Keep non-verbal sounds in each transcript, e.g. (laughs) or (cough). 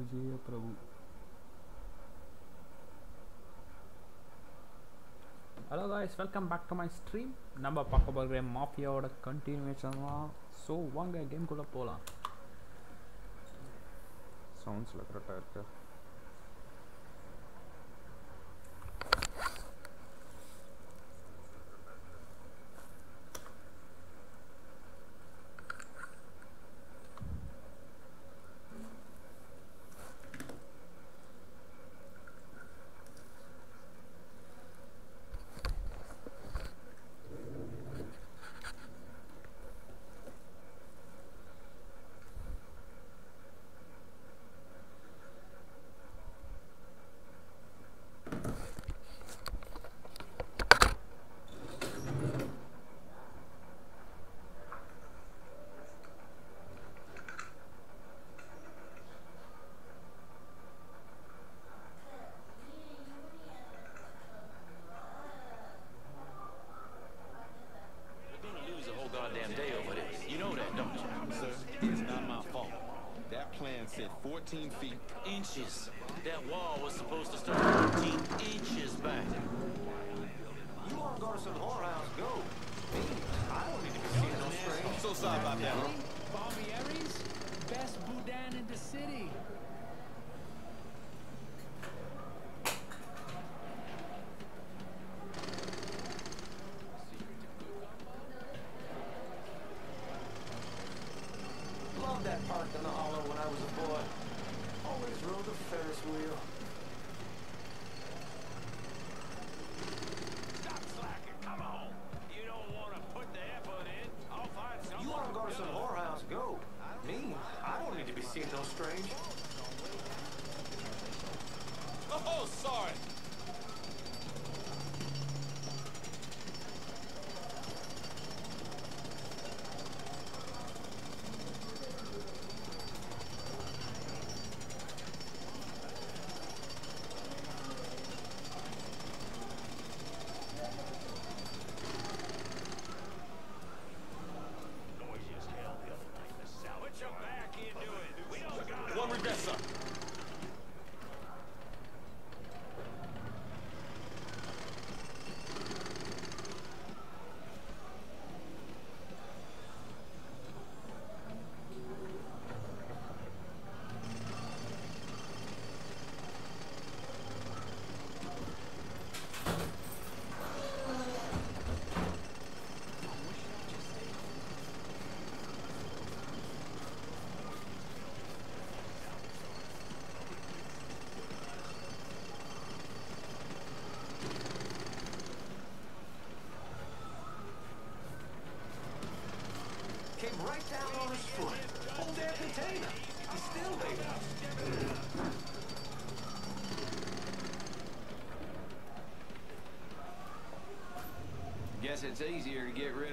Vijaya Prabhu. Hello guys welcome back to my stream நம்ம பார்க்க போகிற மாஃபியாவோட கண்டினியூஷன் தான். ஸோ வாங்க கேம்குள்ளே போகலாம் சவுண்ட்ஸில் கரெக்டாக இருக்கு easier to get rid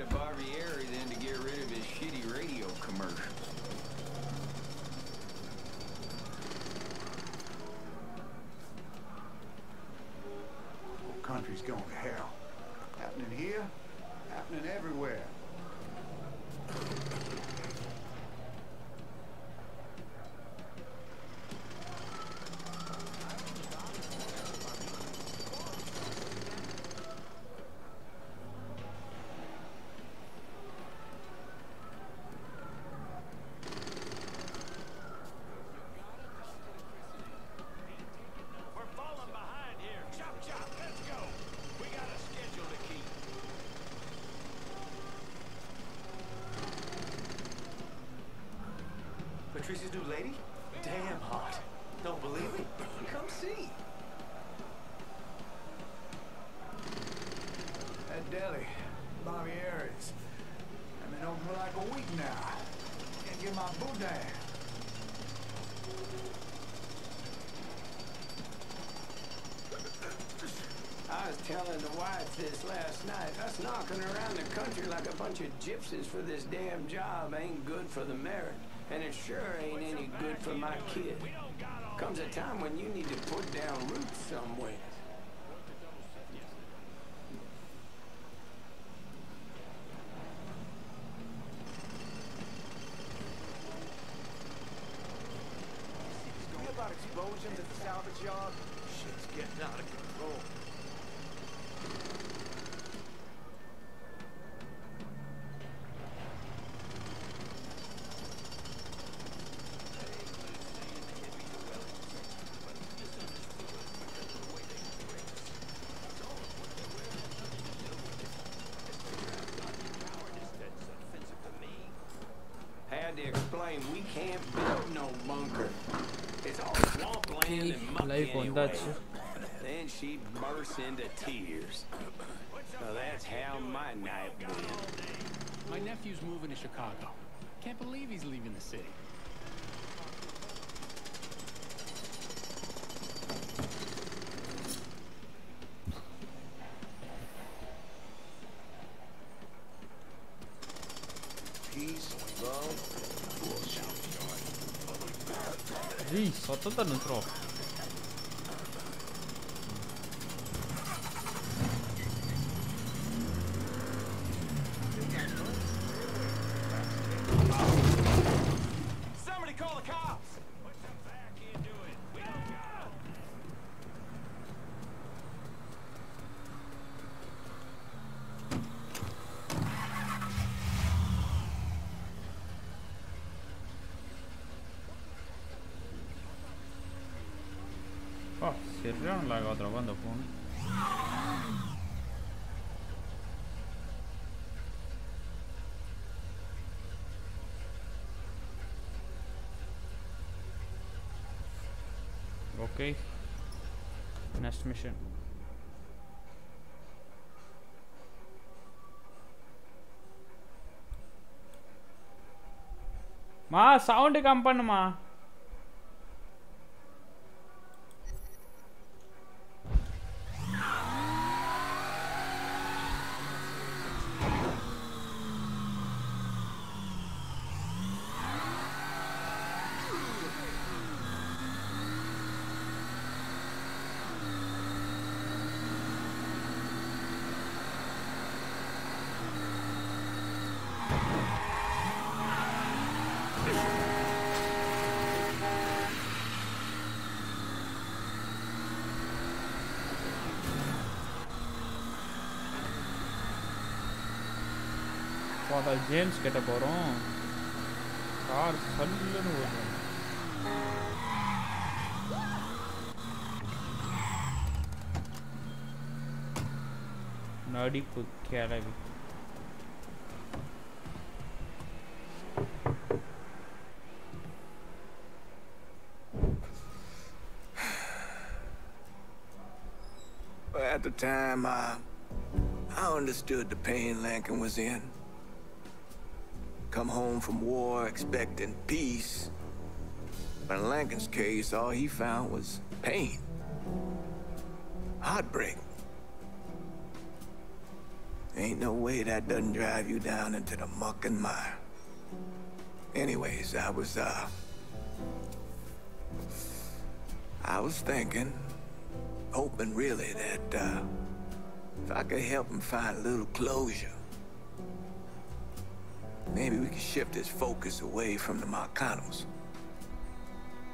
Patricia's new lady? Damn hot. Don't believe me? Come see. That deli, Barbieri's. I've been open for like a week now. Can't get my boudin. I was telling the wife this last night. Us knocking around the country like a bunch of gypsies for this damn job ain't good for the marriage. And it sure ain't any good for my kid. Comes a time when you need to put down roots somewhere. about explosions at the salvage yard? Shit's getting out of control. Then she bursts into tears. So that's how my night went. My nephew's moving to Chicago. Can't believe he's leaving the city. 어, 썬더는 들어. va trovando fumi. Okay. Next mission. మా sound కంపండి మా father James கிட்ட போகிறோம் car சல்லுன்னு ஓடும் நடிப்பு கிளவி Well, At the time, I, I understood the pain Lankin was in. Come home from war expecting peace. But in Lincoln's case, all he found was pain. Heartbreak. Ain't no way that doesn't drive you down into the muck and mire. Anyways, I was, uh... I was thinking, hoping really that, uh, if I could help him find a little closure, maybe we could shift his focus away from the Marcanos.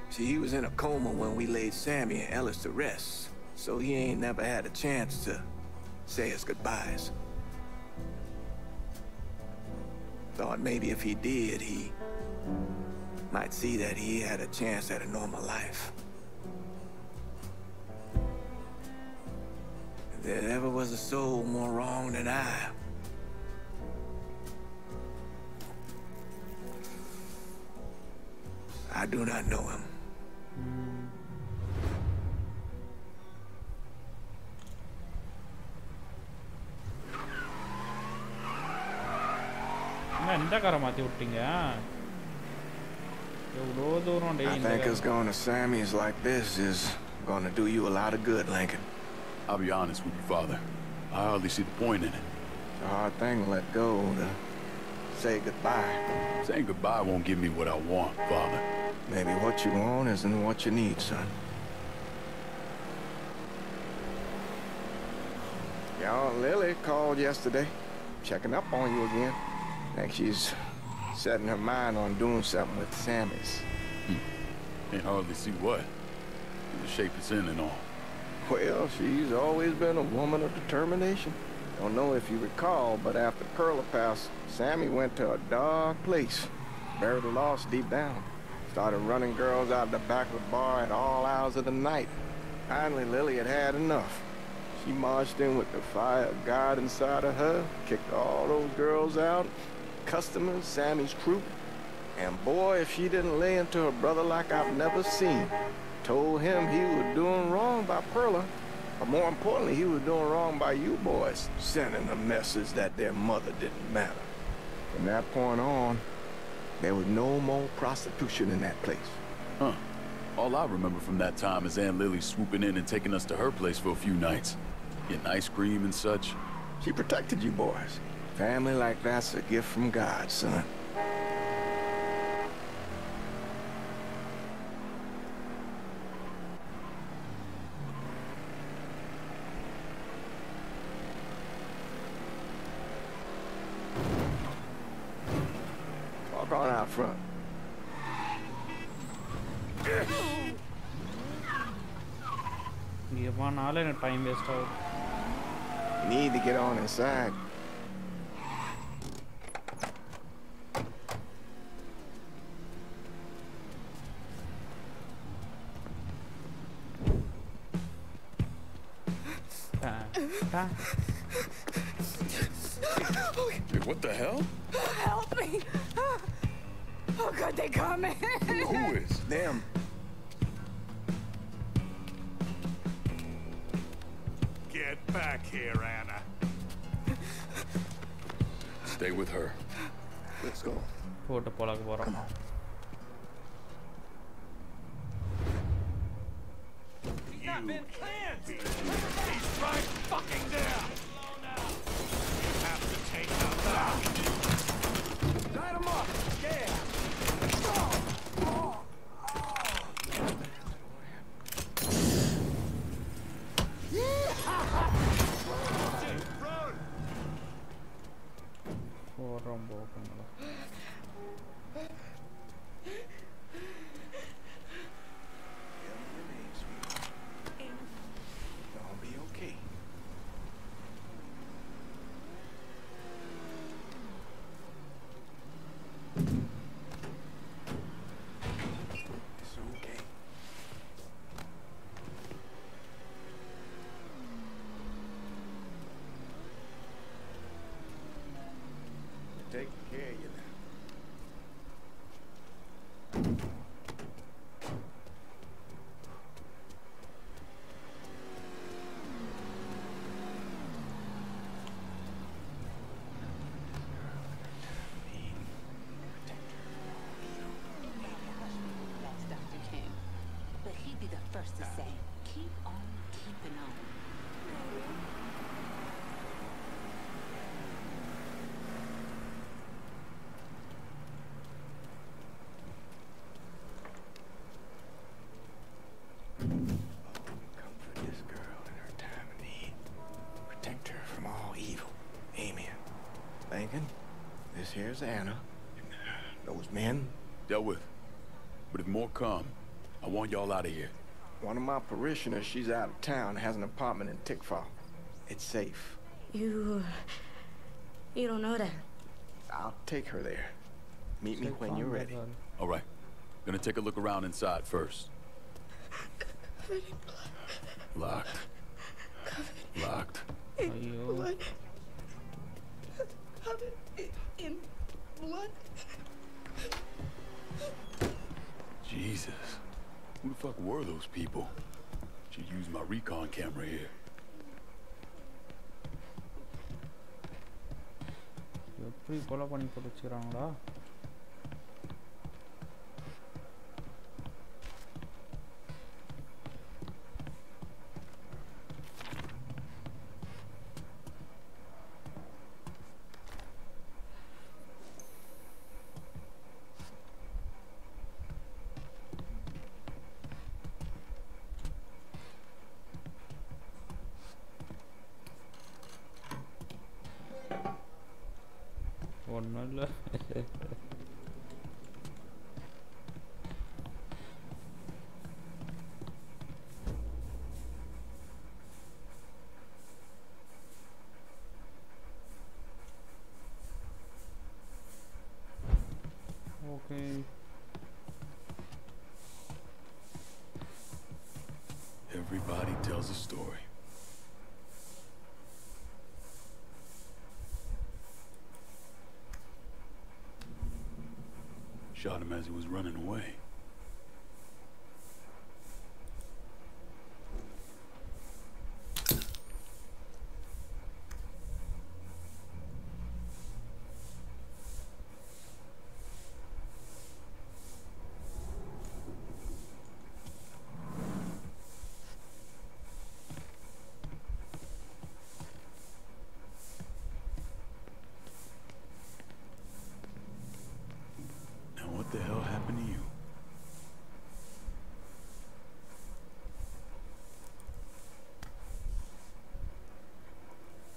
See, he was in a coma when we laid Sammy and Ellis to rest, so he ain't never had a chance to say his goodbyes. Thought maybe if he did, he might see that he had a chance at a normal life. If there ever was a soul more wrong than I, I do not know him. I think us going to Sammy's like this is gonna do you a lot of good, Lincoln. I'll be honest with you, Father. I hardly see the point in it. It's a hard thing to let go, to say goodbye. Saying goodbye won't give me what I want, Father. Maybe what you want isn't what you need, son. Y'all, Lily called yesterday, checking up on you again. Think she's setting her mind on doing something with Sammy's. Hmm. Can't hardly see what. the shape it's in and all. Well, she's always been a woman of determination. Don't know if you recall, but after Perla passed, Sammy went to a dark place. Buried the loss deep down. Started running girls out the back of the bar at all hours of the night. Finally, Lily had had enough. She marched in with the fire of God inside of her, kicked all those girls out, customers, Sammy's crew. And boy, if she didn't lay into her brother like I've never seen. Told him he was doing wrong by Perla. But more importantly, he was doing wrong by you boys, sending a message that their mother didn't matter. From that point on, there was no more prostitution in that place. Huh. All I remember from that time is Aunt Lily swooping in and taking us to her place for a few nights. Getting ice cream and such. She protected you boys. Family like that's a gift from God, son. Walk on out front. Let time waste out. Need to get on inside. What the hell? Help me! Oh god, they coming! Who is? Damn. Get back here, Anna. Stay with her. Let's go. Put the polak Come on. He's not been cleansed! He's right fucking there! ஓடுறோம் போகணும் say, keep on keeping on. Comfort this girl in her time of need. Protect her from all evil. Amen. Lincoln, this here's Anna. Those men, Dealt with. But if more come, I want y'all out of here. One of my parishioners, she's out of town, has an apartment in Tickfaw. It's safe. You. You don't know that. I'll take her there. Meet me when you're ready. All right. Gonna take a look around inside first. Locked. Locked. ஐயோ In blood? Jesus. Who the fuck were those people? Should use my recon camera here. எப்படி கொலை பண்ணி போட்டு வச்சுக்கிறாங்களா Shot him as he was running away. Now what the hell happened to you?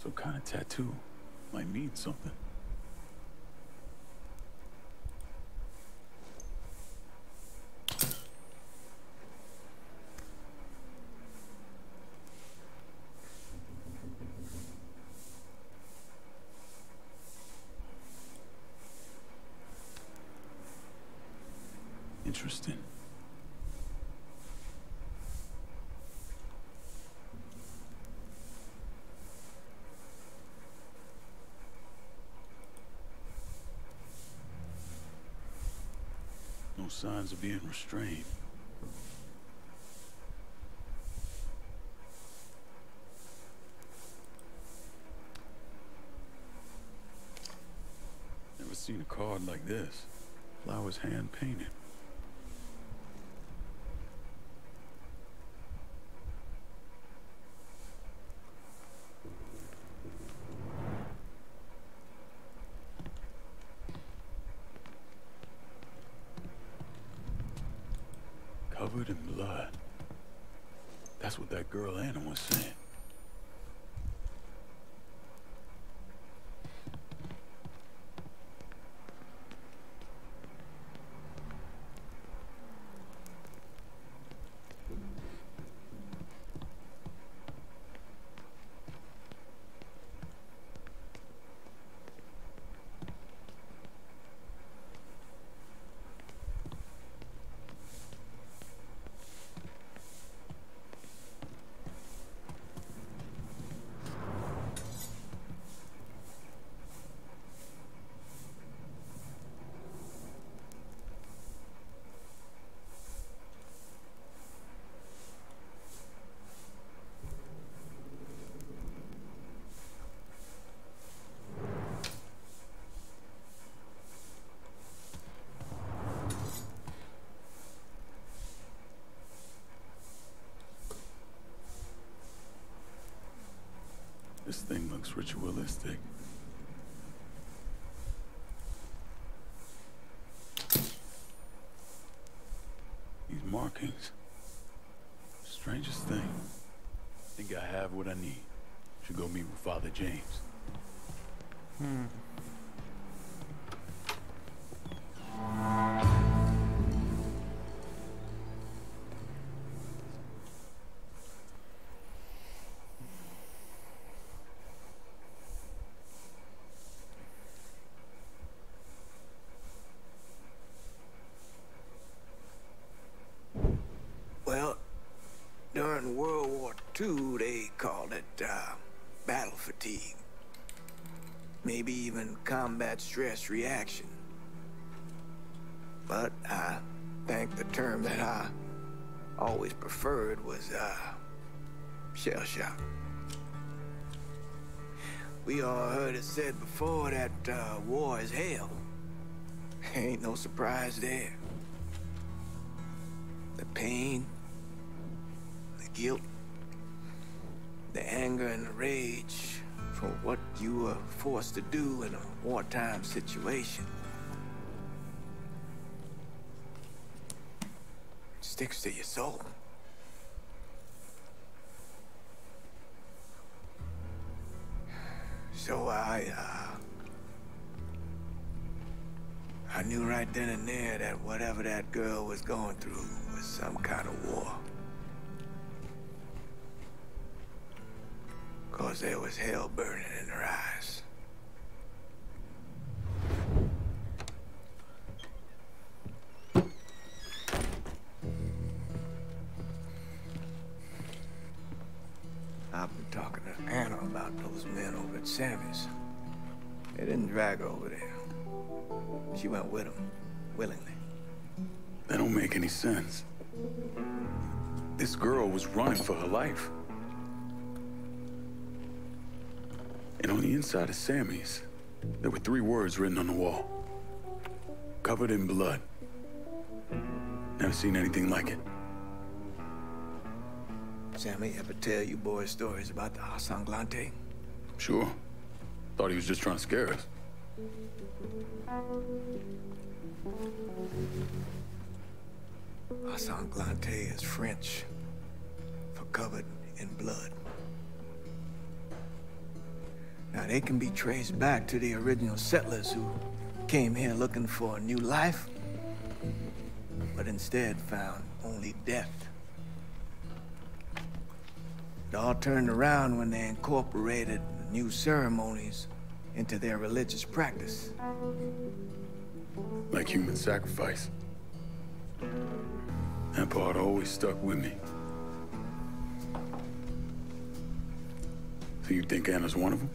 Some kind of tattoo might mean something. Interesting. No signs of being restrained. Never seen a card like this. Flowers hand painted. Covered in blood. That's what that girl Anna was saying. This thing looks ritualistic. These markings. Strangest thing. Think I have what I need. Should go meet with Father James. Hmm. Stress reaction. But I think the term that I always preferred was uh, shell shock. We all heard it said before that uh, war is hell. (laughs) Ain't no surprise there. Wartime situation. Sticks to your soul. So I, uh, I knew right then and there that whatever that girl was going through was some kind of war. Cause there was hell burning about those men over at Sammy's. They didn't drag her over there. She went with them, willingly. That don't make any sense. This girl was running for her life. And on the inside of Sammy's, there were three words written on the wall. Covered in blood. Never seen anything like it. Sammy ever tell you boys stories about the Ensanglante? Sure. Thought he was just trying to scare us. Ensanglante is French for covered in blood. Now, they can be traced back to the original settlers who came here looking for a new life, but instead found only death. It all turned around when they incorporated new ceremonies into their religious practice. Like human sacrifice. That part always stuck with me. So you think Anna's one of them?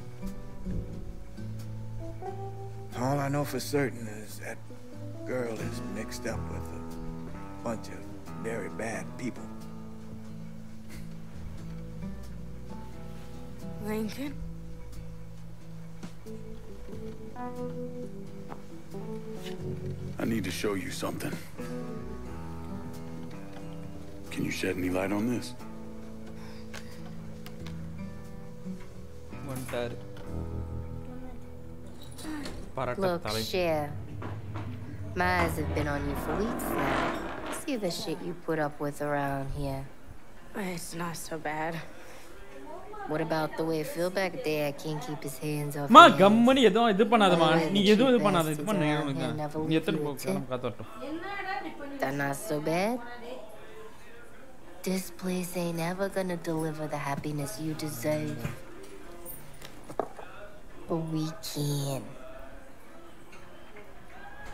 All I know for certain is that girl is mixed up with a bunch of very bad people. Lincoln? I need to show you something. Can you shed any light on this? Look, Cher. My eyes have been on you for weeks now. See the shit you put up with around here. It's not so bad. What about the way Phil back there can't keep his hands off மா your hands? Company எதுவும் இது பண்ணாதம்மா All the நீ எதுவும் இது cheap பண்ணாத இது bastards பண்ண around உனக்கு here never நீ leave எத்தனை you போ a tip. கிளம்ப காத்தோட்டம் That not so bad? This place ain't ever gonna deliver the happiness you deserve. But we can.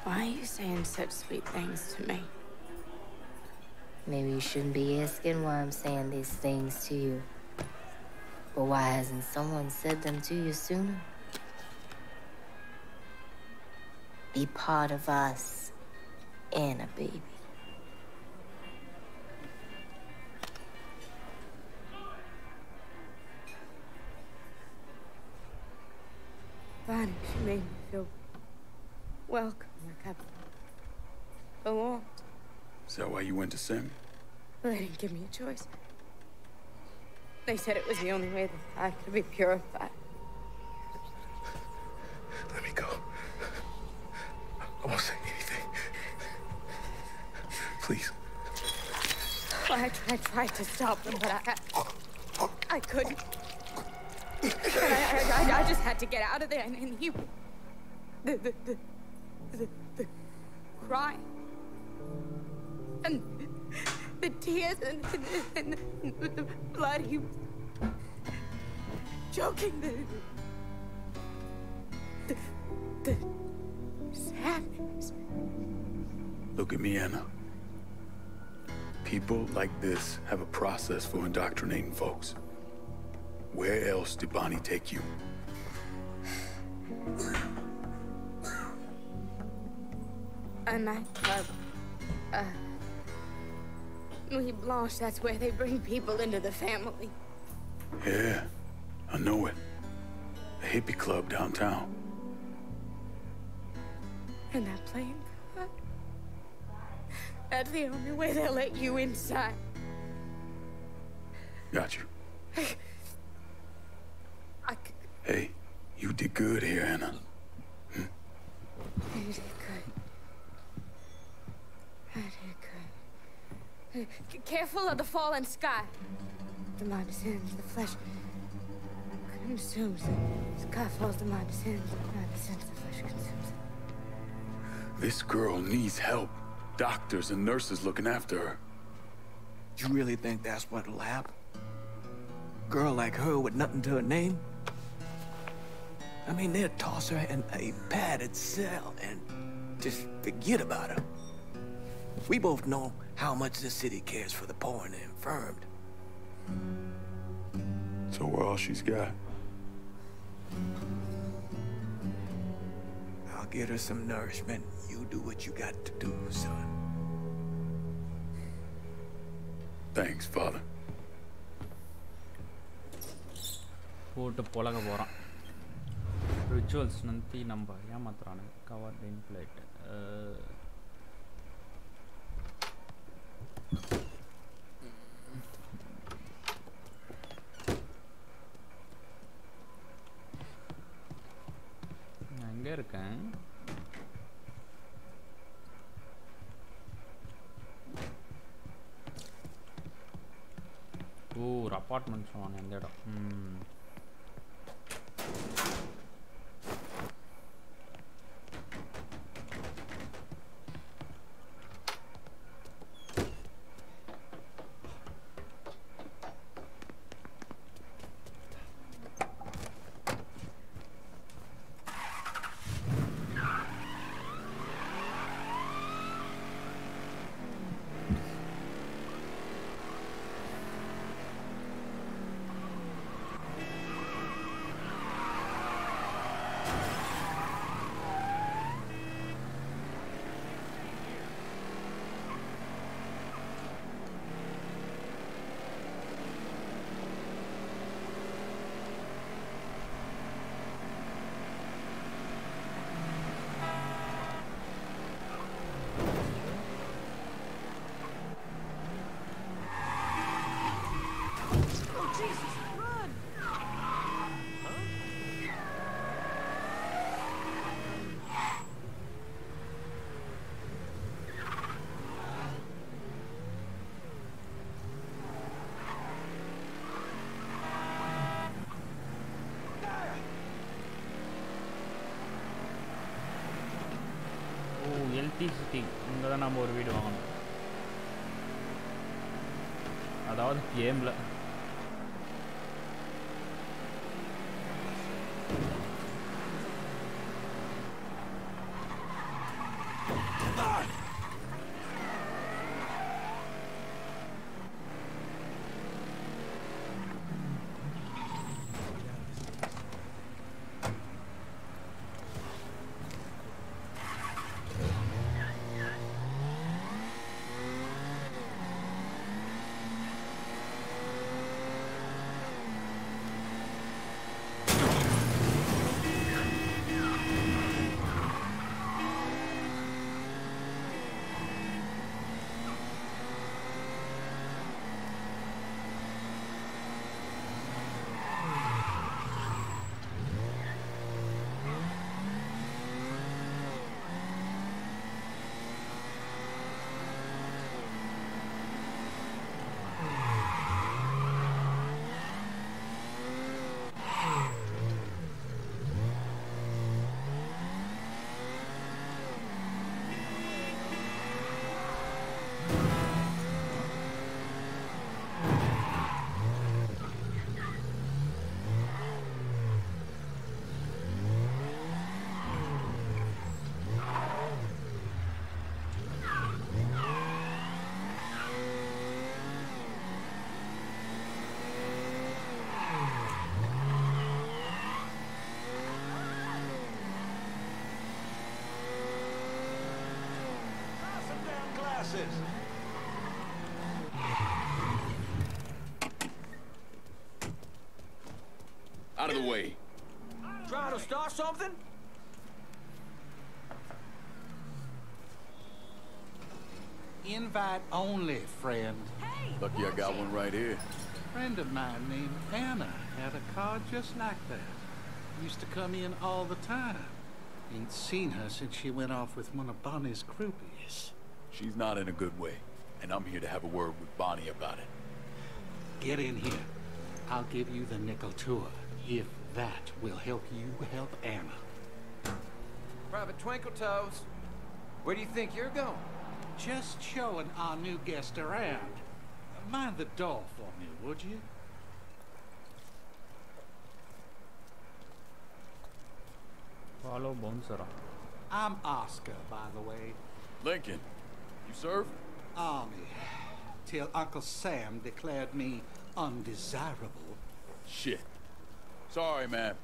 Why are you saying such sweet things to me? Maybe you shouldn't be asking why I'm saying these things to you. But why hasn't someone said them to you sooner? Be part of us, Anna, baby. Bonnie, she made me feel welcome, like I belonged. Is that why you went to Sammy? Well, they didn't give me a choice. They said it was the only way that I could be purified. Let me go. I won't say anything. Please. I tried, tried to stop them, but I, I, I couldn't. I, I, I just had to get out of there, and, and he, the, the, the, the, the crying, and the tears, and, and, and the, the blood, he was choking the, the, the sadness. Look at me, Anna. People like this have a process for indoctrinating folks. Where else did Bonnie take you? A nightclub. Uh, Nuit Blanche, that's where they bring people into the family. Yeah, I know it. A hippie club downtown. And that plane? That's the only way they'll let you inside. Got you. I c- Hey, you did good here, Anna. Hmm? I did good. I did good. Uh, c- careful of the fallen sky. The mind descends, the flesh consumes. The sky falls, the mind descends, the mind descends, the flesh consumes. This girl needs help. Doctors and nurses looking after her. You really think that's what'll happen? Girl like her with nothing to her name? I mean, they'll toss her in a padded cell and just forget about her. We both know how much the city cares for the poor and the infirmed. So we're all she's got. I'll get her some nourishment. You do what you got to do, son. Thanks, Father. போட்டு புழக போகிறான் rituals Nandi நம்ம ஏமாத்துறானுங்க cover இன் இருக்கேன். ஓ ஒரு apartment சொன்னாங்க இந்த இடம். Electricity இங்கே தான் நம்ம ஒரு வீடு வாங்கணும். அதாவது கேமில் Out of the way. Trying to start something? Invite only, friend. Lucky I got one right here. friend of mine named Anna had a car just like that. Used to come in all the time. Ain't seen her since she went off with one of Bonnie's groupies. She's not in a good way, and I'm here to have a word with Bonnie about it. Get in here. I'll give you the nickel tour, if that will help you help Anna. Private Twinkletoes, where do you think you're going? Just showing our new guest around. Mind the door for me, would you? Follow Bonsara. I'm Oscar, by the way. Lincoln, you serve Army. Till Uncle Sam declared me undesirable. Shit. Sorry, man.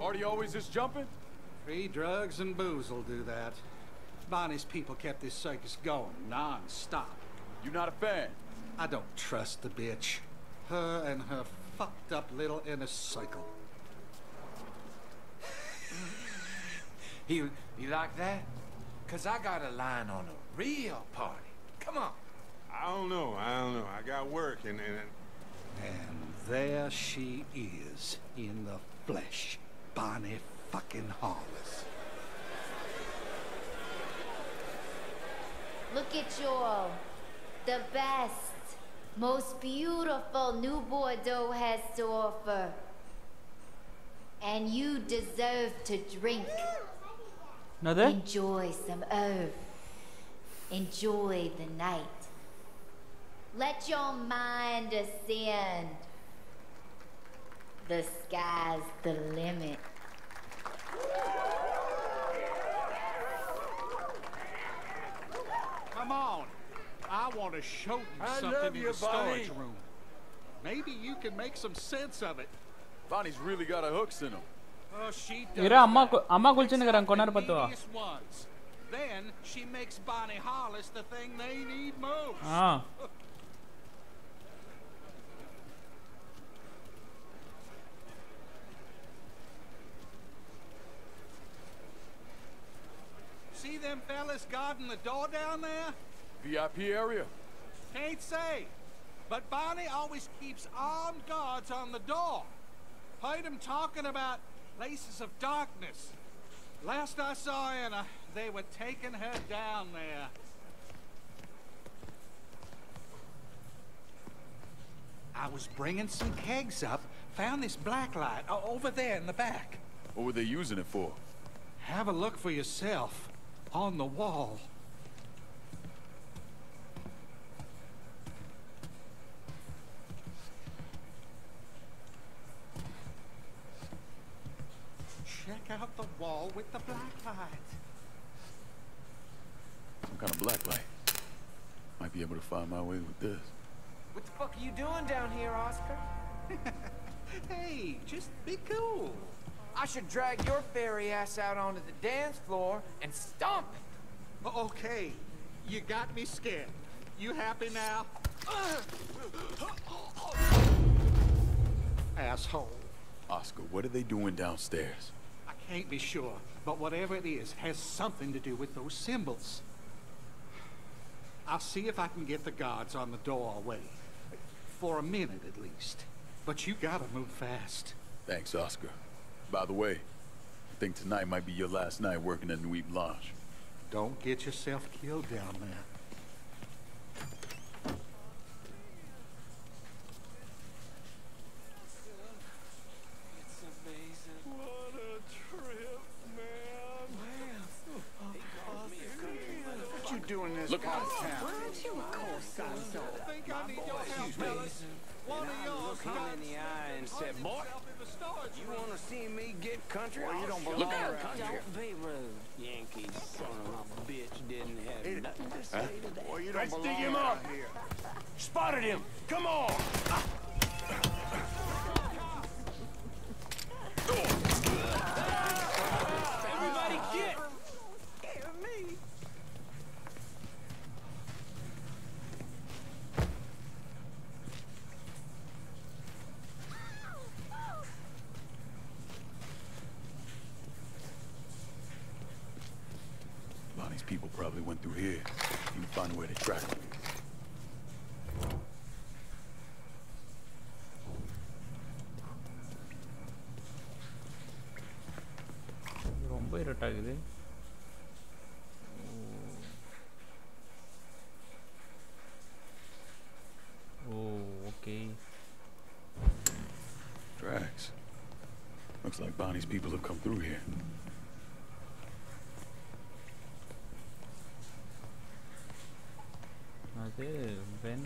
Artie always is jumping? Free drugs and booze will do that. Bonnie's people kept this circus going non-stop. You not a fan? I don't trust the bitch. Her and her fucked up little inner cycle. (laughs) You, you like that? Cause I got a line on a real party. Come on. I don't know. I don't know. I got work and... and... And there she is, in the flesh. Bonnie fucking Harless. Look at you all. The best, most beautiful New Bordeaux has to offer. And you deserve to drink. Another? Enjoy some herb. Enjoy the night. Let your mind ascend. The sky's the limit. Come on. I want to show you I something in you, the storage room. Maybe you can make some sense of it. Bonnie's really got a hooks in him. Oh, she does. Amma, amma then she makes Bonnie Hollis the thing they need most. Ah. (laughs) See them fellas guarding the door down there? VIP area? Can't say. But Bonnie always keeps armed guards on the door. Heard 'em talking about places of darkness. Last I saw Anna, they were taking her down there. I was bringing some kegs up, found this black light o- over there in the back. What were they using it for? Have a look for yourself on the wall. Check out the wall with the black light. Some kind of black light. Might be able to find my way with this. What the fuck are you doing down here, Oscar? (laughs) hey, just be cool. I should drag your fairy ass out onto the dance floor and stomp it. Okay, you got me scared. You happy now? Asshole. Oscar, what are they doing downstairs? I can't be sure, but whatever it is has something to do with those symbols. I'll see if I can get the guards on the door away. For a minute, at least. But you gotta move fast. Thanks, Oscar. By the way, I think tonight might be your last night working at Nuit Blanche. Don't get yourself killed down there. What a trip, man. What you doing in this Look part out. of town? think I need your help, fellas. One of I yours looked him in the eye and said, boy, you want to see me get country? Boy, you I'll don't show belong you around country. here. Don't be rude. Yankee son of a bitch didn't have nothing to say to that. Boy, you don't Let's dig him up. here. Spotted him. Come on. Everybody அது when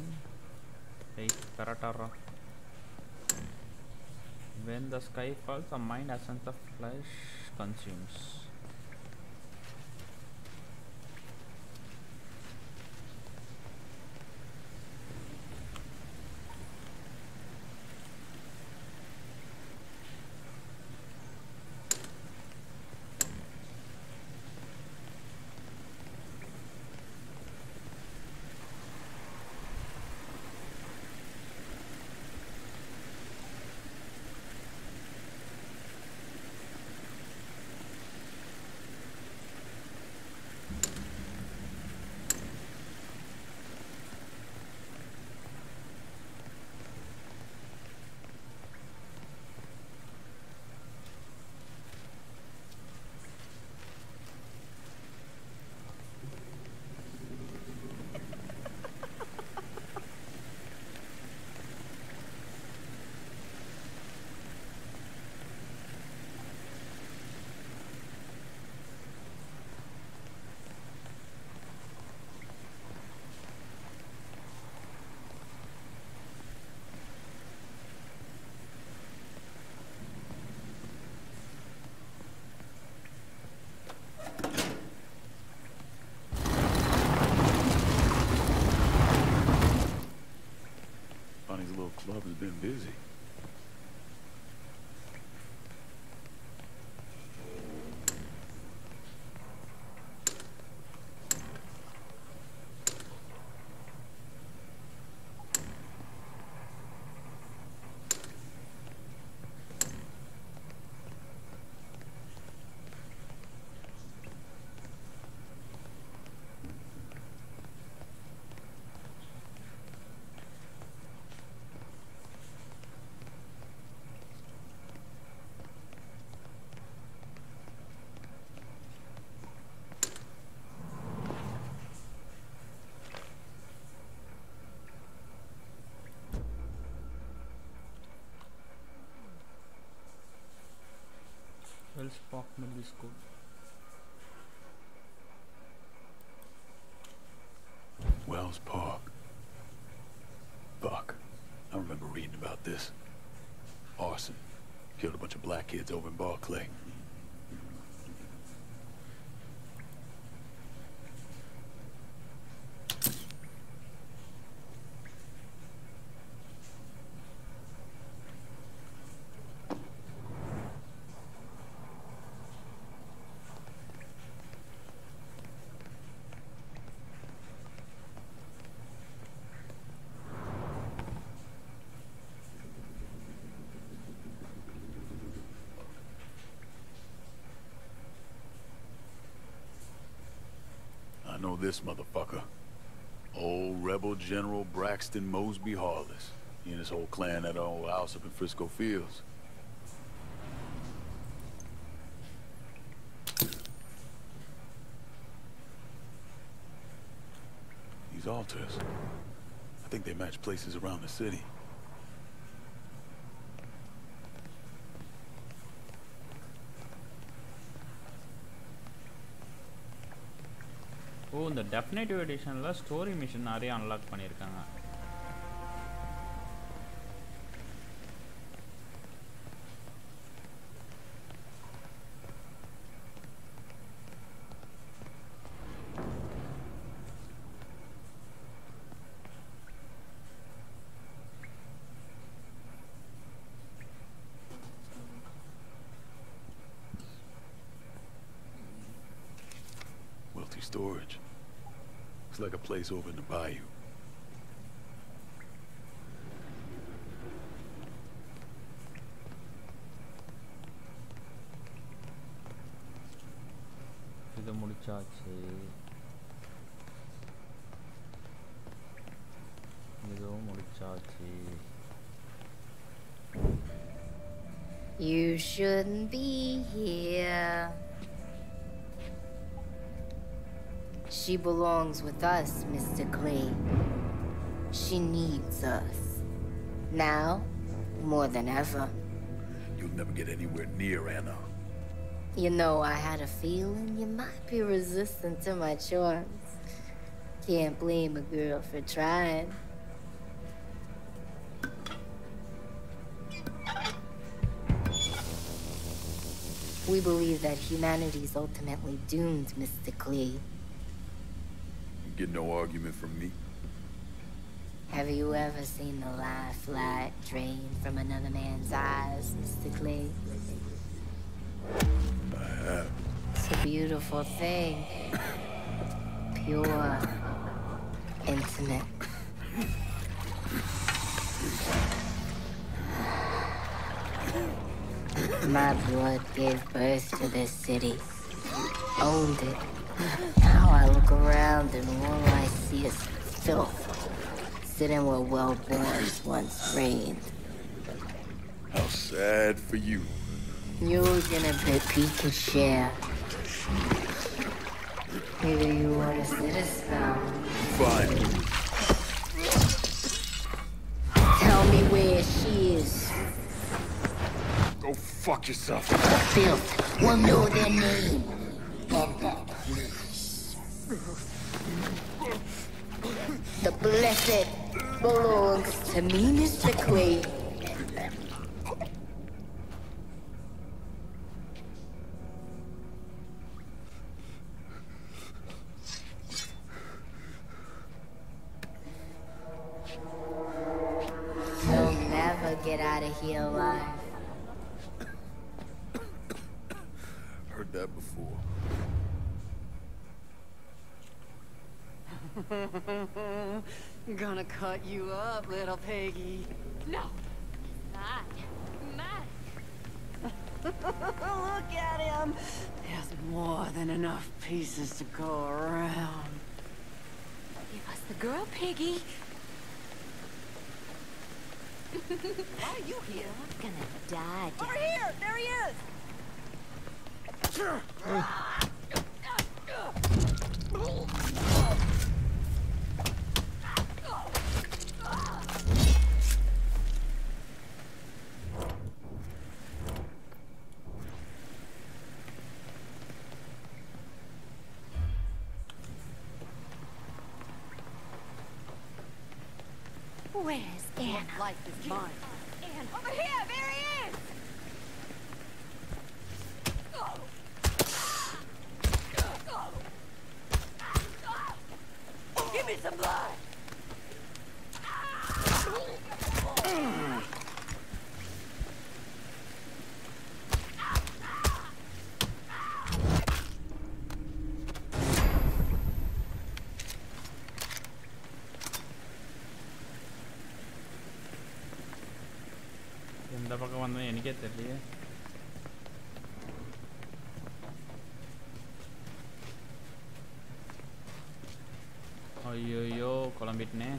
hey கரெக்டாரா when the sky falls the mind essence of flesh consumes been busy. Wells Park Middle School. Wells Park. Fuck. I remember reading about this. Arson. Killed a bunch of black kids over in Barclay. I know this motherfucker. Old rebel General Braxton Mosby Harless. He and his whole clan at our old house up in Frisco Fields. These altars. I think they match places around the city. இந்த definitive எடிஷனில் story mission நிறைய unlock பண்ணியிருக்காங்க. Looks like a place over in the bayou. இது முடிச்சாச்சு இதுவும் முடிச்சாச்சு You shouldn't be here. She belongs with us, Mr. Clay. She needs us. Now, more than ever. You'll never get anywhere near Anna. You know, I had a feeling you might be resistant to my charms. Can't blame a girl for trying. We believe that humanity's ultimately doomed, Mr. Clay. Get no argument from me. Have you ever seen the life light drain from another man's eyes, Mr. Clay? I have. It's a beautiful thing. Pure. Intimate. My blood gave birth to this city. Owned it. Now I look around and all I see is filth. Sitting where well-borns once reigned. How sad for you. You're gonna repeat the share. Maybe you want to sit a spell. Fine. Tell me where she is. Go fuck yourself. Filth will know their name. The blessed belongs to me, Mr. Clay. You up, little piggy. No. Not. Not. (laughs) Look at him. There's more than enough pieces to go around. Give us the girl, Piggy. (laughs) Why are you here? Gonna die. Over here! There he is! Where's ah! oh Anna? What life is mine? ஐயோயோ குழம்பிட்டனே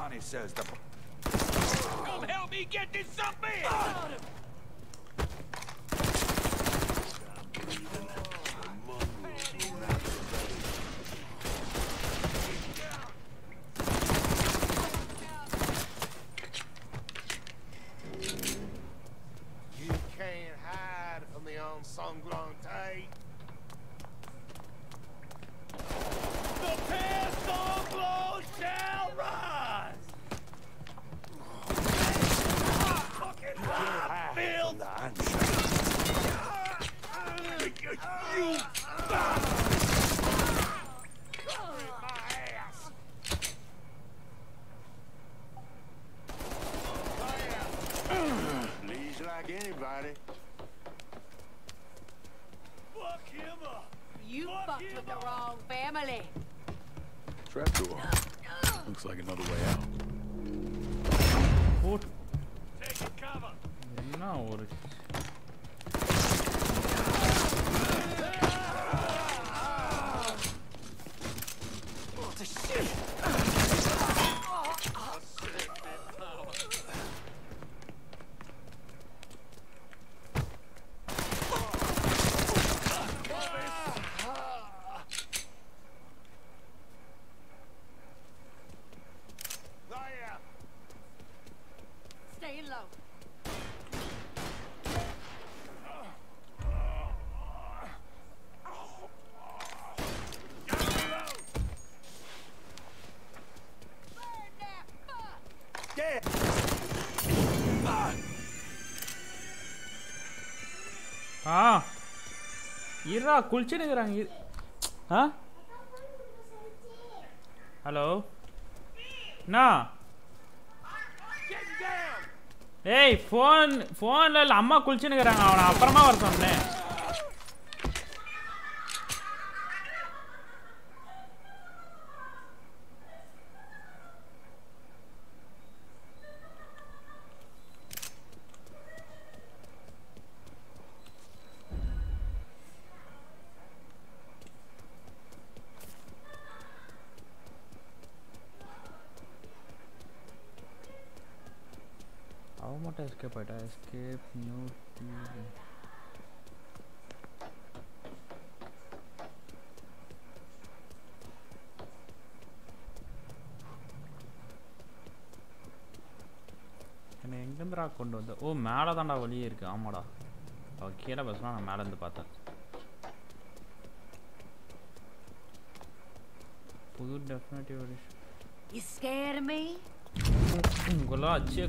Bonnie says the... Don't help me get this something! You இருடா குளிச்சுனுக்குறாங்க இருக்கிறாங்க ஆ? Hello? அண்ணா? ஏய் phone ஃபோனில் இல்லை அம்மா குளிச்சுன்னு இருக்கிறாங்க அவனை அப்புறமா வர சொன்னேன். ஆயிட்டா எஸ்கேப் நியூ என்னை எங்கேருந்துடா கொண்டு வந்து? ஓ மேலே தான்டா வழியே இருக்கு. ஆமாடா. அவ கீழே பஸ்லாம் நான் மேலே இருந்து பார்த்தேன். புது டெஃபினட்டிவ் You scared me? உங்களாம் அச்சியே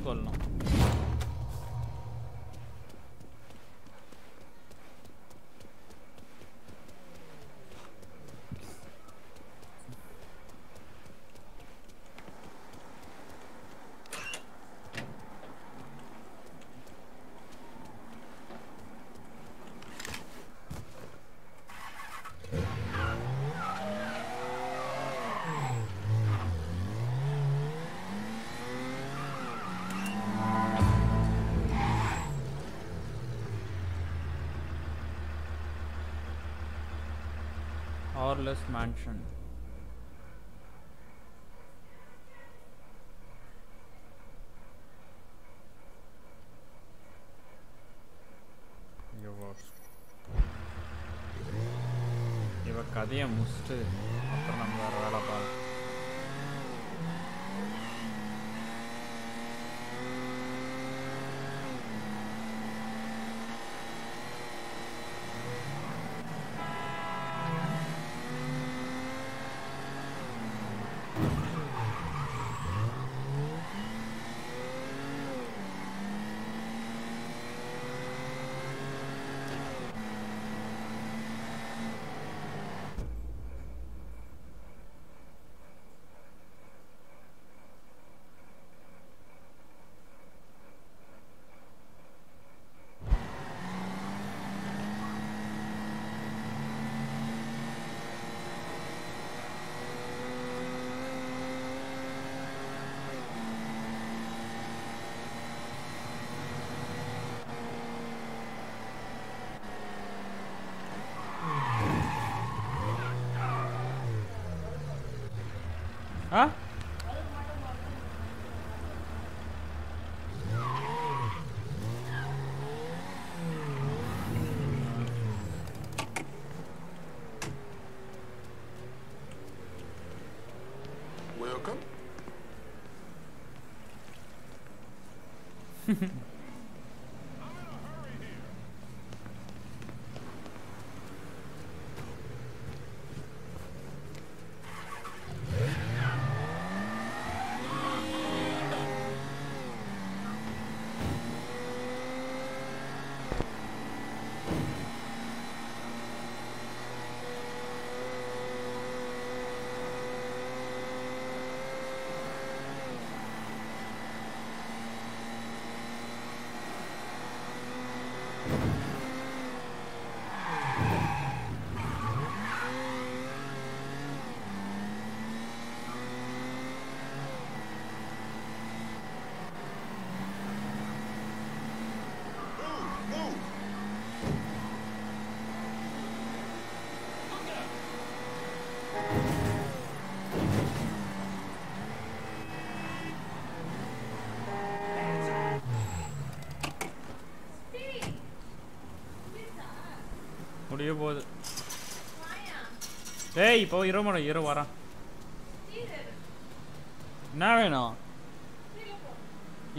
manchen. Ja, was? Ja, aber gerade ja musste. Welcome. (laughs) முடிய போகுது டேய் இப்போ இரு மேடம் இரு வரேன். என்ன வேணும்?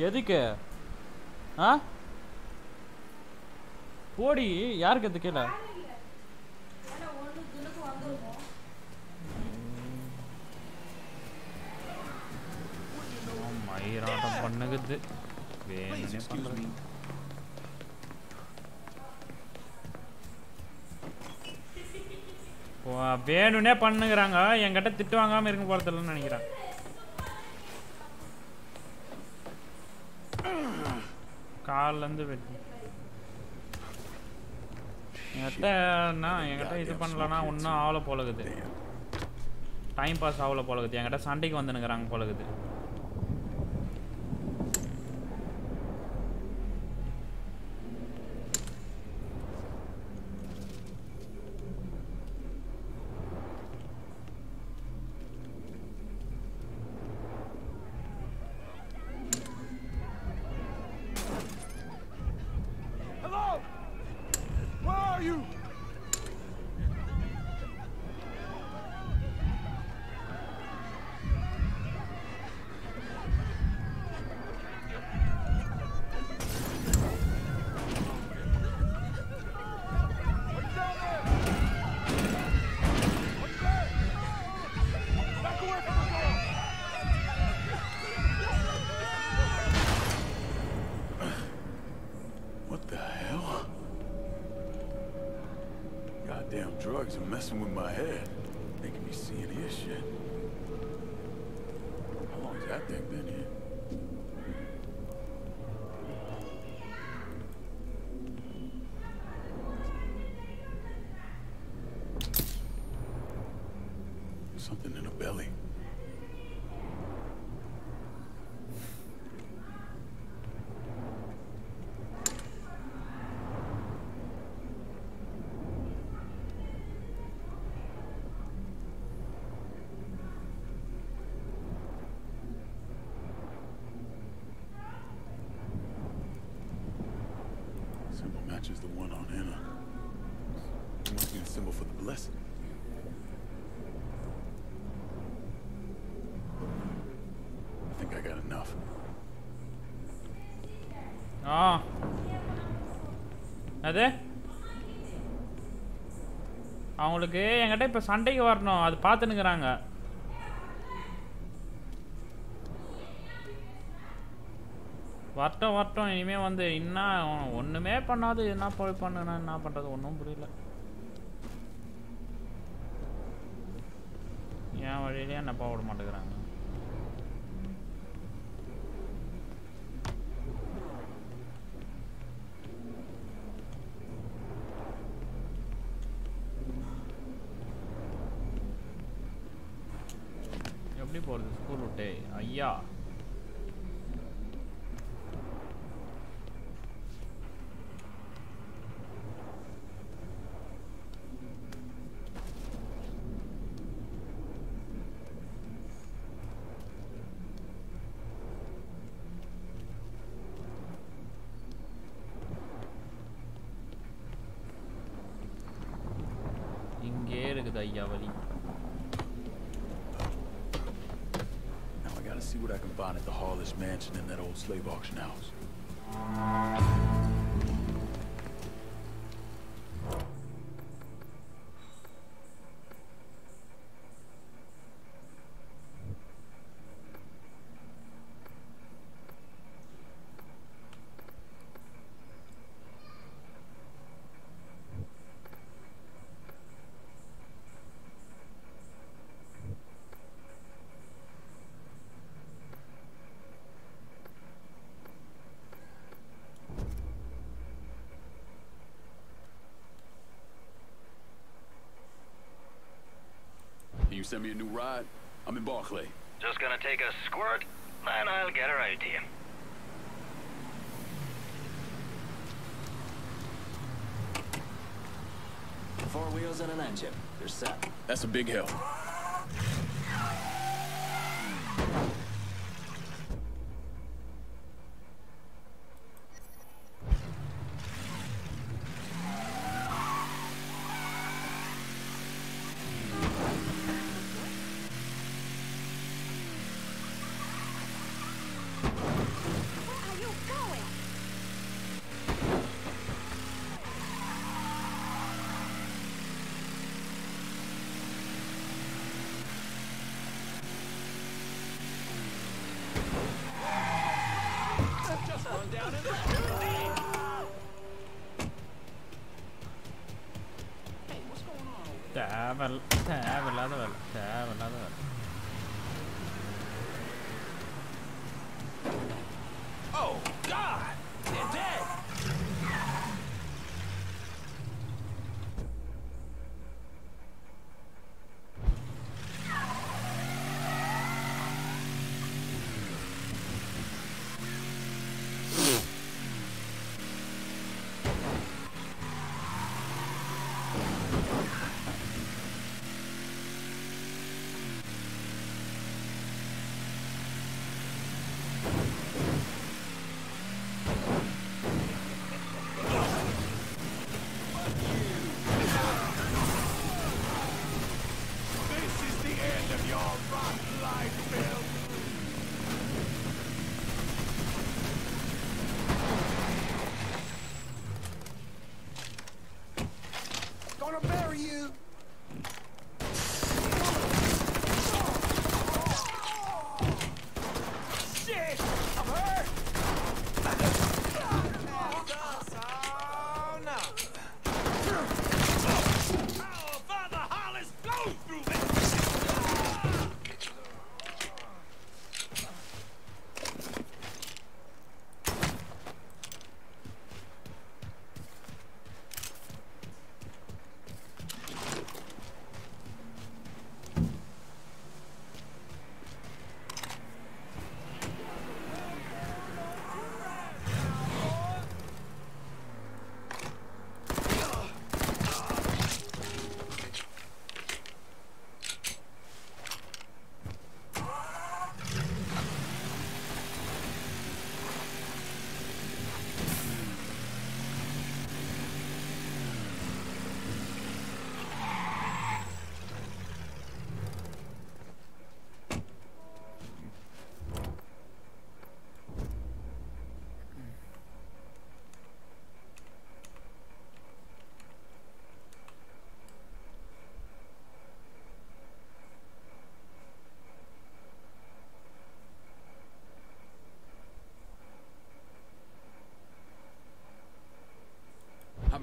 எதுக்கு? ஆ? போடி யாருக்கு அது கீழே? மயிராட்டம் பண்ணுகுது. வேணும்னே பண்றது வேணும்னே பண்ணுங்கிறாங்க. என்கிட்ட திட்டு வாங்காம இருக்க போறதில்லன்னு நினைக்கிறேன். கால்ல வெட்டி. என்கிட்ட என்கிட்ட இது பண்ணலன்னா ஒன்றும் ஆகல போலகுது. டைம் பாஸ் ஆகல போலகுது. என்கிட்ட சண்டைக்கு வந்துனுங்கிறாங்க போலகுது. matches the one on Anna. It must be the symbol for the blessing. I think I got enough. ஆ அது அவங்களுக்கு என்கிட்ட இப்போ சண்டைக்கு வரணும் அது பார்த்துனுக்குறாங்க வரட்டும் வரட்டும் இனிமே வந்து என்ன ஒன்றுமே பண்ணாது என்ன போய் பண்ணுனா என்ன பண்ணுறது ஒன்றும் புரியல. என் வழியிலே என்ன போக விட மாட்டேங்கிறாங்க. Mansion and that old slave auction house. You send me a new ride? I'm in Barclay. Just gonna take a squirt, and I'll get her out to you. Four wheels and an engine. You're set. That's a big help. down and left. Hey, what's going on.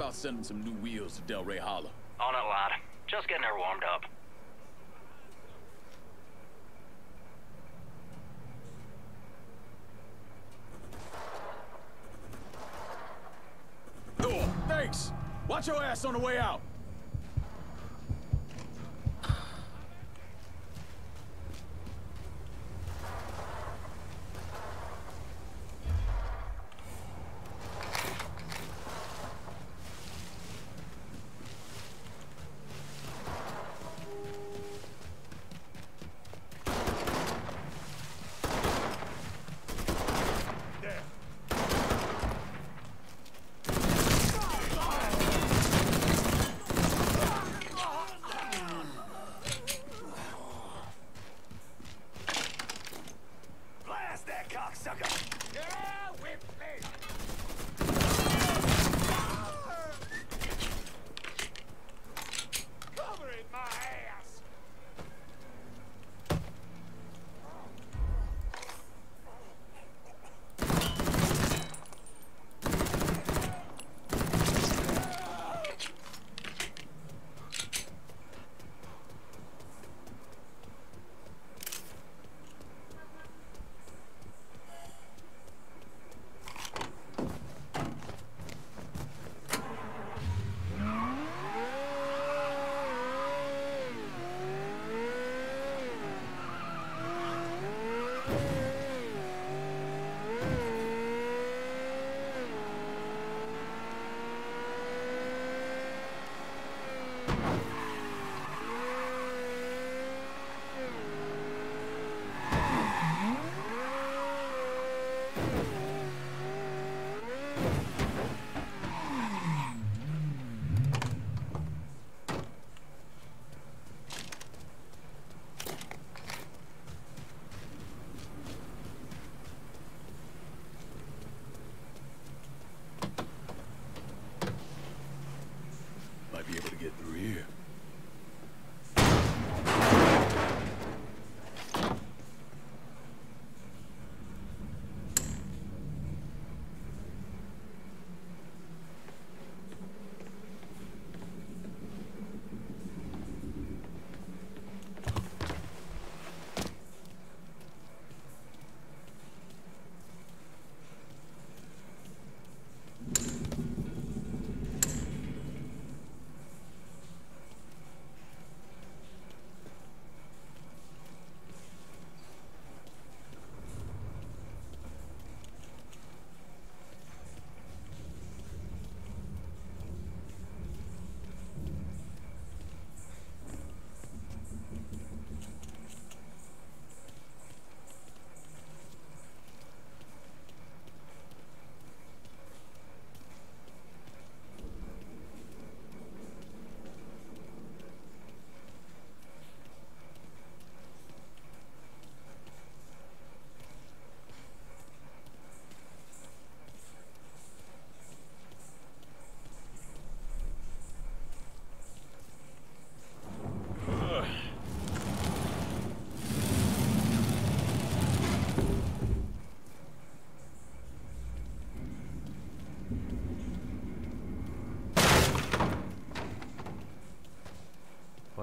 About sending some new wheels to Delray Hollow? On it, lad. Just getting her warmed up. Oh, thanks. Watch your ass on the way out.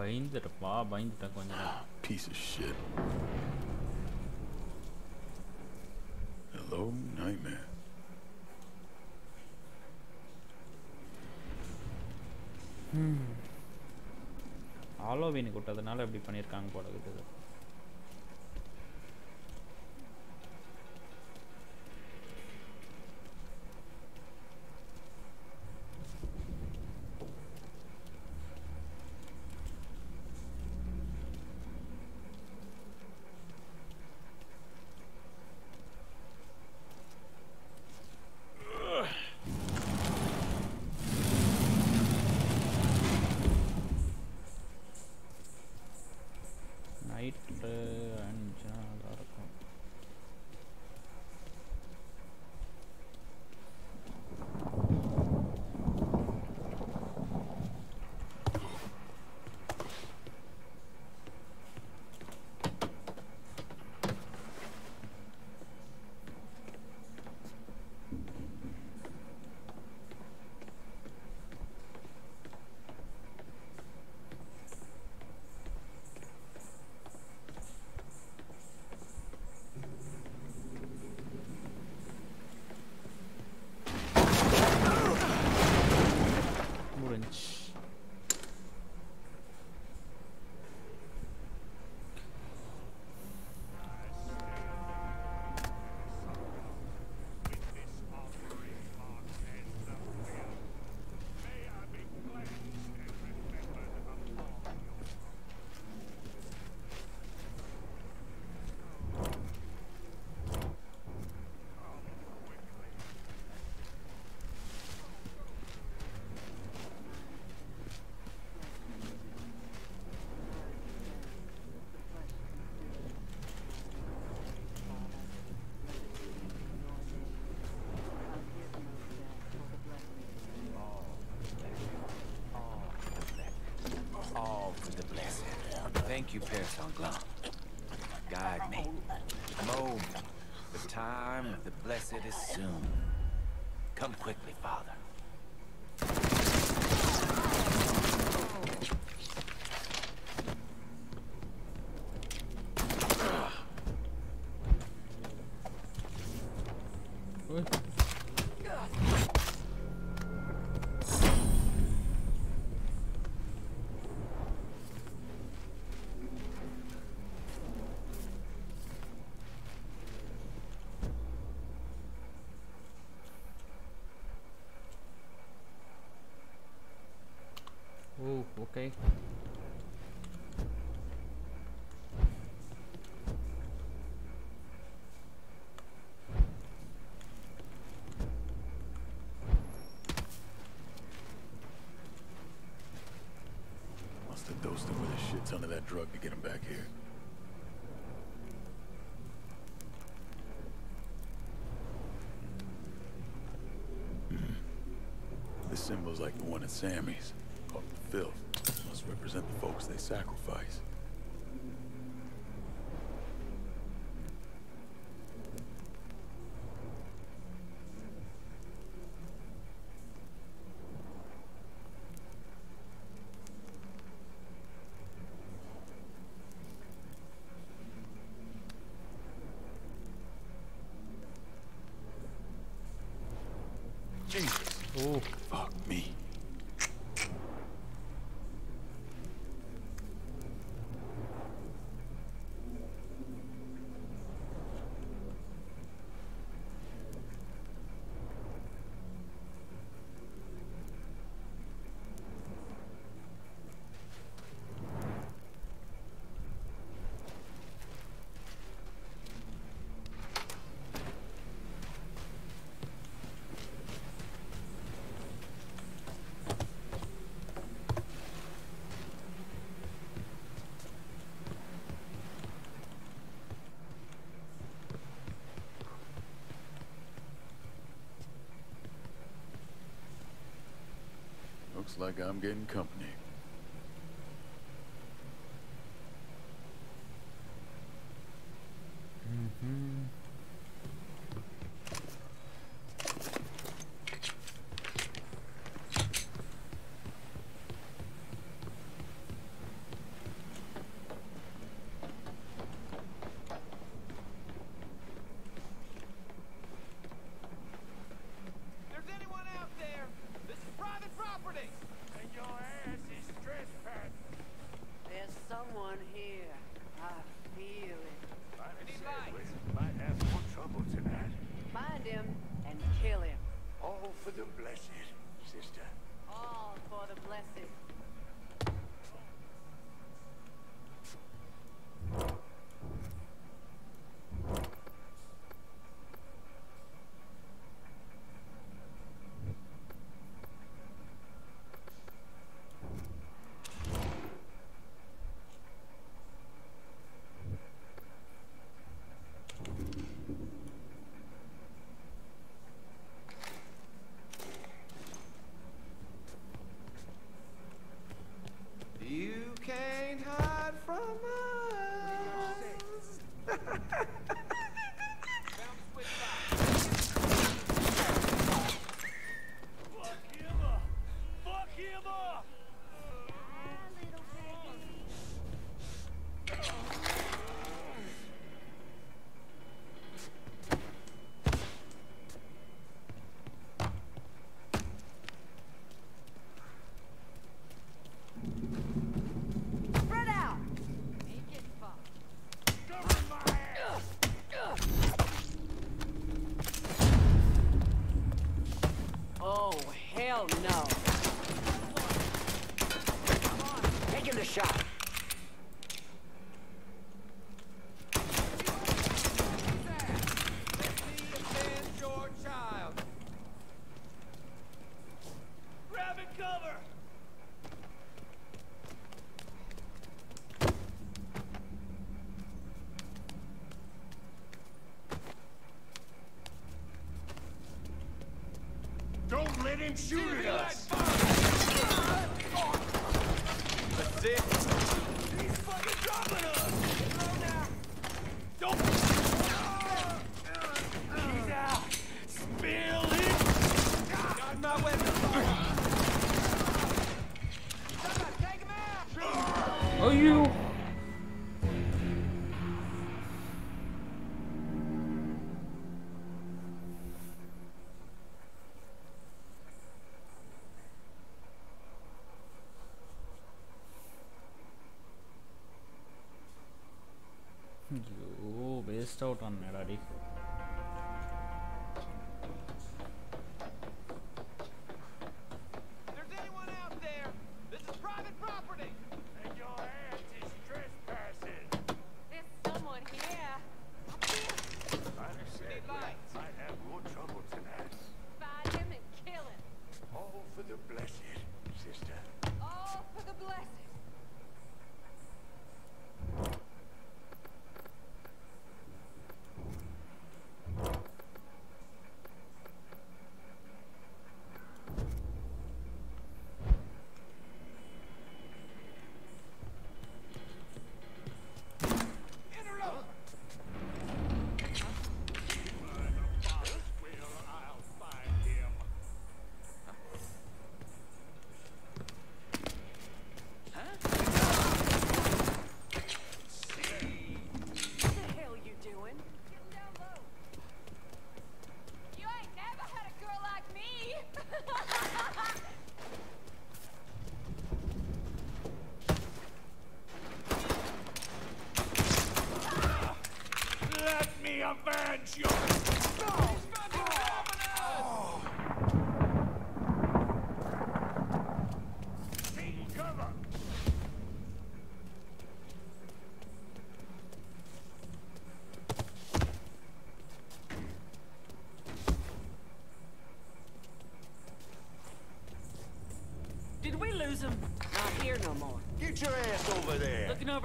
பயந்துட்டப்பா பயந்துட்டேன் கொஞ்ச நேரம் Piece of shit. Hello, nightmare. Halloween விட்டதுனால இப்படி பண்ணியிருக்காங்க போல இருக்குது Thank you, Père Sanglant. Guide me. Mold me. The time of the blessed is soon. Come quickly, Father. Must have dosed him with a shit ton of that drug to get him back here. Hmm. Symbol's like the one at Sammy's, represent the folks they sacrifice. Jesus. Oh. Fuck me. Looks like I'm getting company. Don't let shoot at us!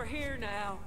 over here now.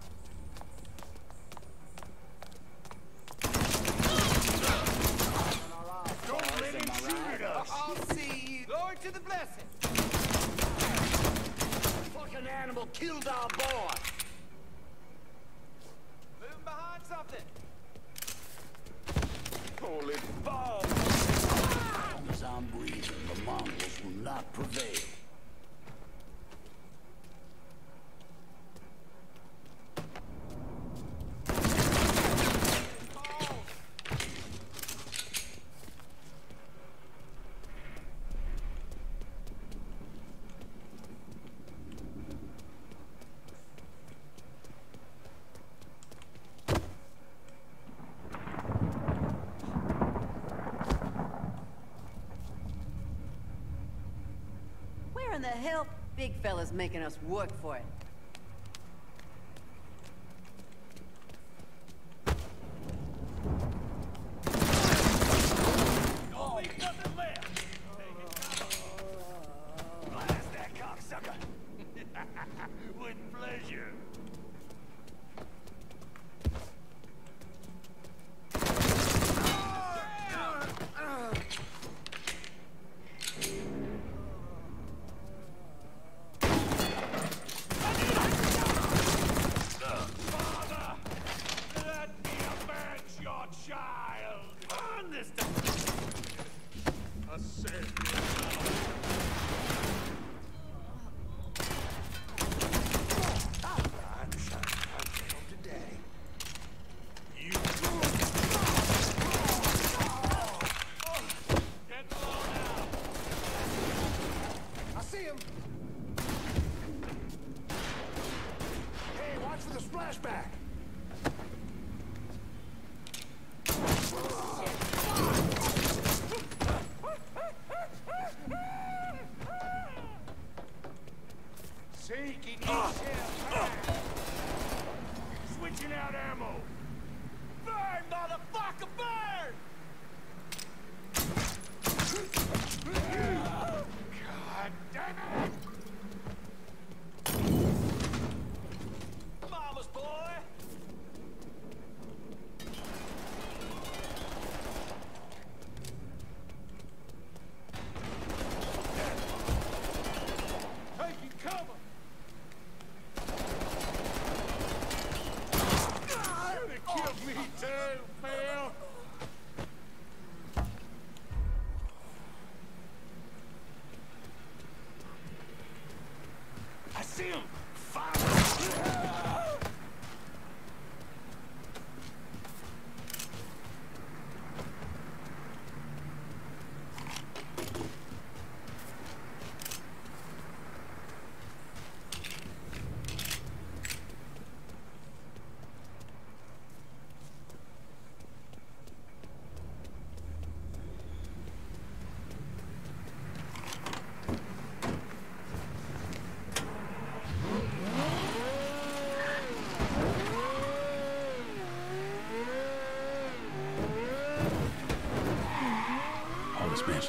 in the hell big fella's making us work for it?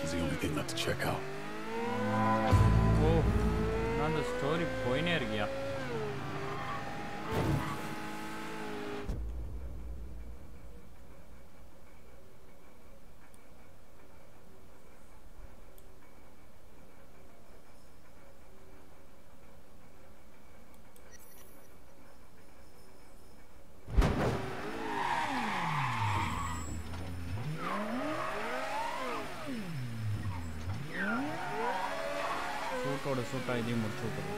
is the only thing left to check out. Oh, another story, point here, poinergia. 一定没错的。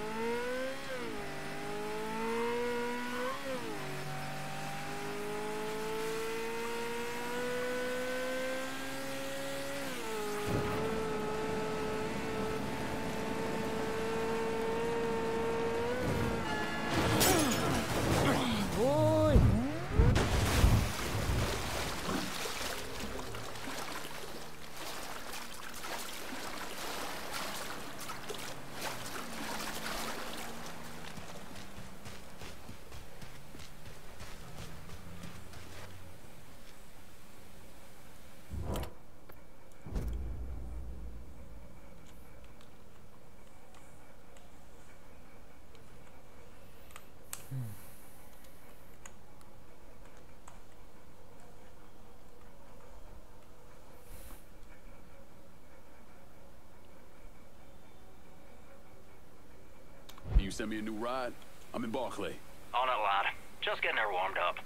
Send me a new ride? I'm in Barclay. On it, lad. Just getting her warmed up.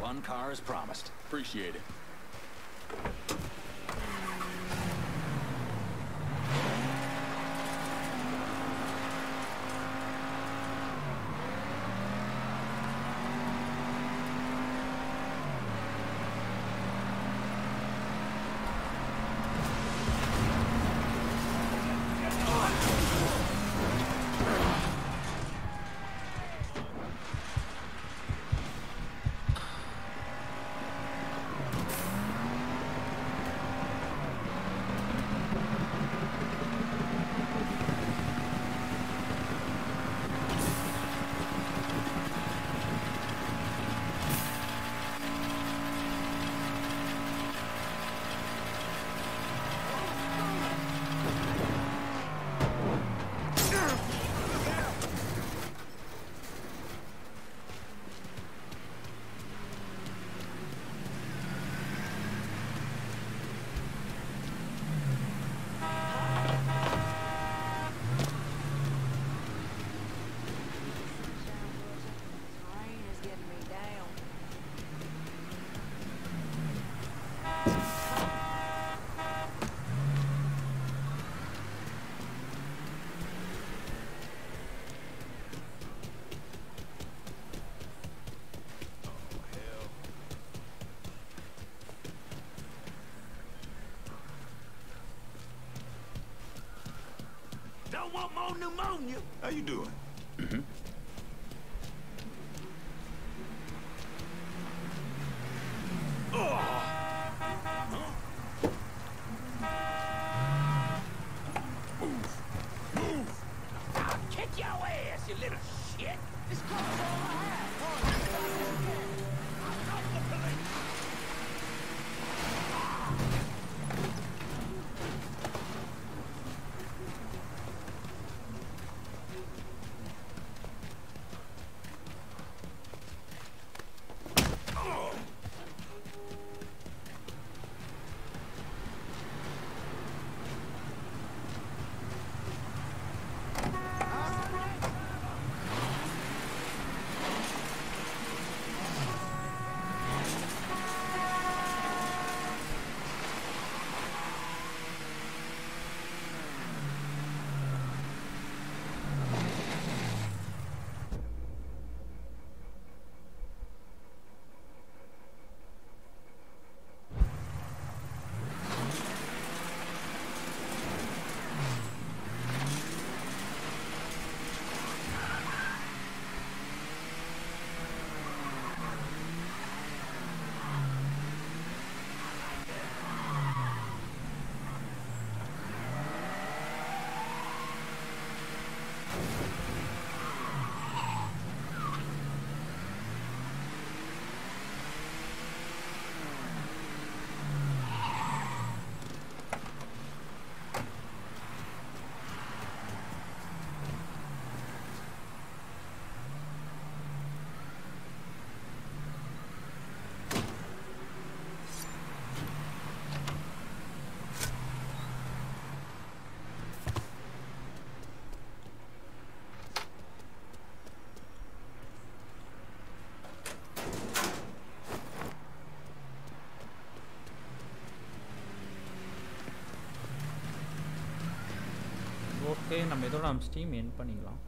One car is promised. Appreciate it. Rain is getting me down. Don't want more pneumonia. How you doing? Mm-hmm. Okay நம்ம இதோட நம்ம steam என் பண்ணிக்கலாம்.